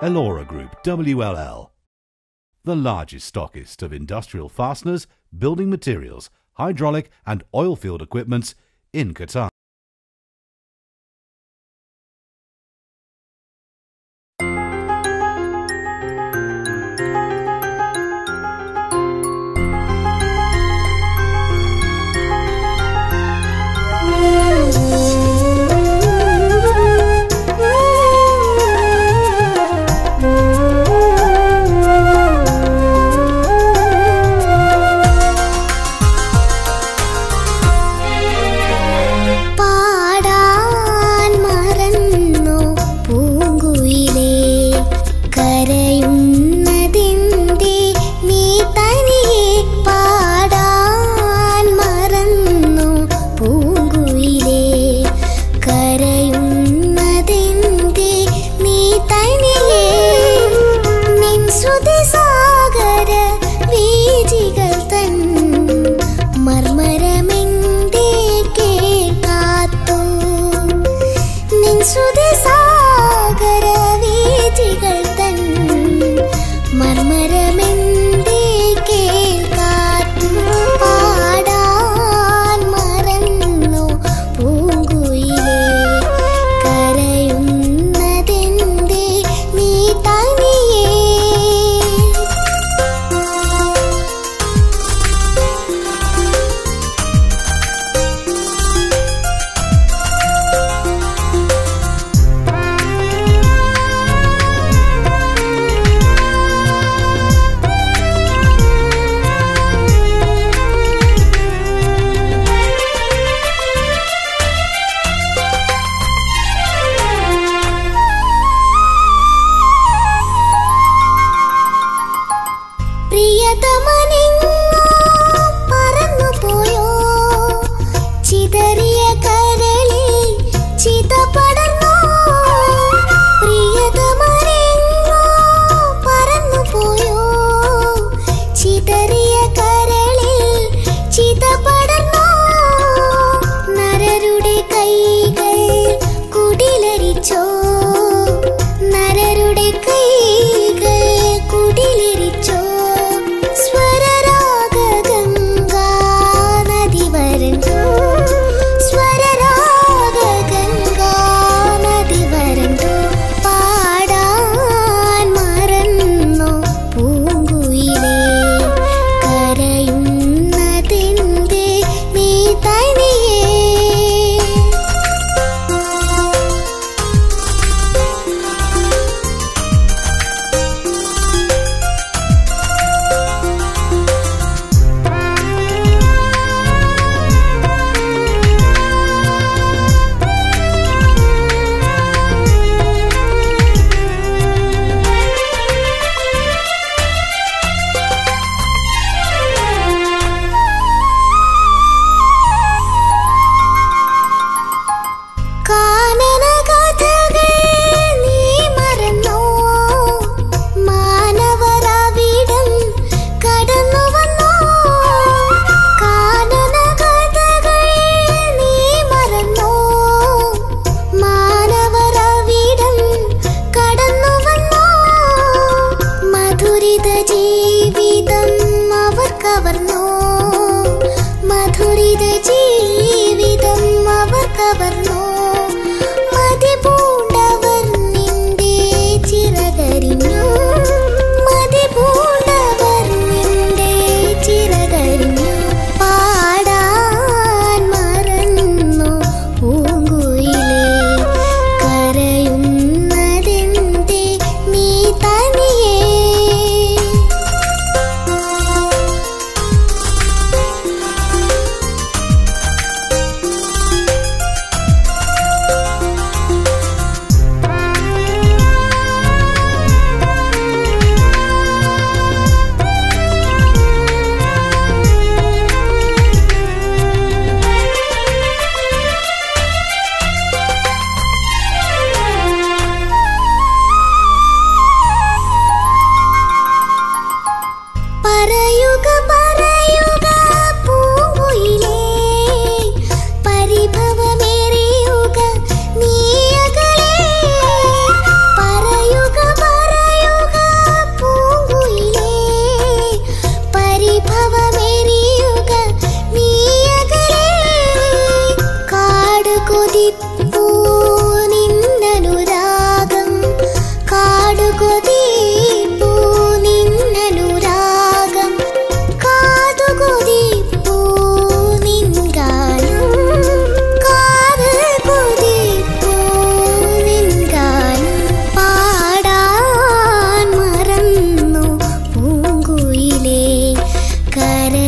Elora Group WLL. The largest stockist of industrial fasteners, building materials, hydraulic and oil field equipments in Qatar.